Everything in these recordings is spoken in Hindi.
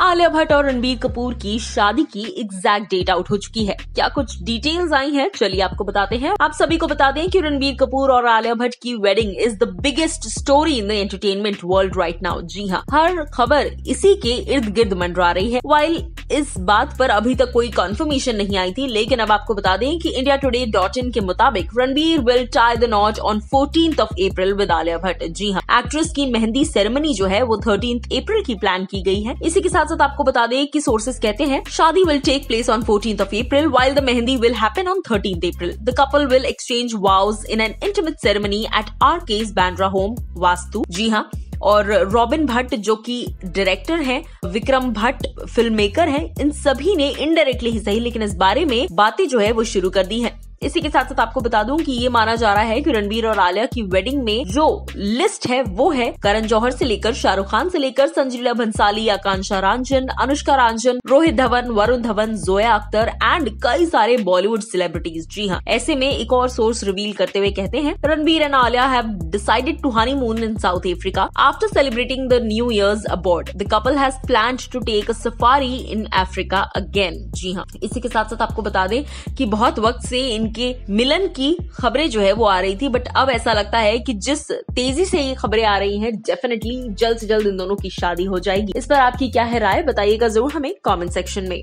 आलिया भट्ट और रणबीर कपूर की शादी की एग्जैक्ट डेट आउट हो चुकी है। क्या कुछ डिटेल्स आई हैं? चलिए आपको बताते हैं। आप सभी को बता दें कि रणबीर कपूर और आलिया भट्ट की wedding is the biggest story in the entertainment world right now जी हाँ हर खबर इसी के इर्द गिर्द मंडरा रही है। वाइल इस बात पर अभी तक कोई कंफर्मेशन नहीं आई थी, लेकिन अब आपको बता दें कि इंडिया टुडे डॉट इन के मुताबिक Ranbir will tie the knot on fourteen of April with Alia Bhatt जी हाँ एक्ट्रेस की मेहंदी सेरेमनी जो है, वो थर्टीन अप्रैल की प्लान की गई है। इसी के साथ साथ आपको बता दें कि सोर्सेज कहते हैं, शादी will take place on fourteen of April while the mehndi will happen on thirteen April the couple will exchange vows in an intimate ceremony at R K's Bandra home Vastu जी हाँ और रॉबिन भट्ट जो कि डायरेक्टर हैं, विक्रम भट्ट फ़िल्म मेकर है, इन सभी ने इनडायरेक्टली ही सही, लेकिन इस बारे में बातें जो है वो शुरू कर दी है। इसी के साथ साथ आपको बता दूँ कि ये माना जा रहा है कि रणबीर और आलिया की वेडिंग में जो लिस्ट है, वो है करण जौहर से लेकर शाहरुख खान से लेकर संजीला भंसाली, आकांक्षा रांझन, अनुष्का रांझन, रोहित धवन, वरुण धवन, जोया अख्तर एंड कई सारे बॉलीवुड सेलिब्रिटीज जी हाँ ऐसे में एक और सोर्स रिवील करते हुए कहते हैं Ranbir and Alia have decided to honeymoon in South Africa after celebrating the new years abroad the couple has plan to take a safari in Africa again जी हाँ इसी के साथ साथ आपको बता दें कि बहुत वक्त से इन इनके मिलन की खबरें जो है वो आ रही थी बट अब ऐसा लगता है कि जिस तेज़ी से ये खबरें आ रही हैं डेफिनेटली जल्द से जल्द इन दोनों की शादी हो जाएगी। इस पर आपकी क्या है राय, बताइएगा ज़रूर हमें कमेंट सेक्शन में।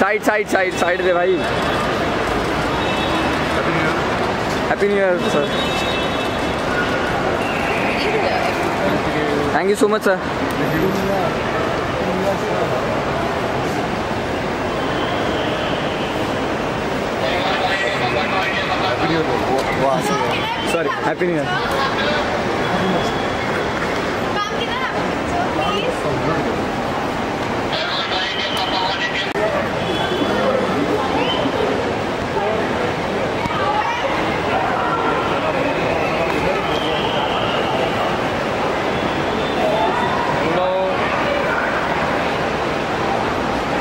साइड साइड साइड साइड दे भाई। Happy new year sir thank you so much sir Sorry, Happy New Year.